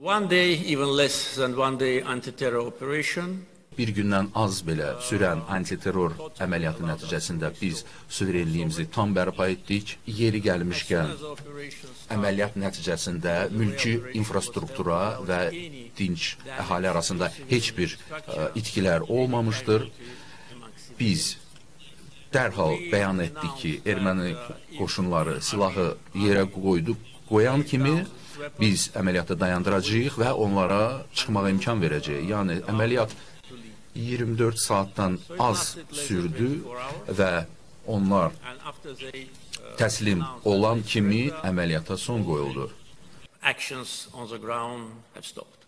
One day, even less than one day anti-terror operation Bir gündən az belə sürən antiterror əməliyyatı nəticəsində biz suverenliyimizi tam bərpa etdik. Yeri gəlmişkən əməliyyat nəticəsində mülki infrastruktura və dinc əhali arasında heç bir ə, itkilər olmamışdır. Biz dərhal bəyan etdik ki, erməni qoşunları silahı yerə qoydu, qoyan kimi biz əməliyyatı dayandıracağıq və onlara çıxmağa imkan verəcəyik. Yəni əməliyyat 24 saatdan az sürdü və onlar təslim olan kimi əməliyyata son qoyuldu. actions on the ground have stopped.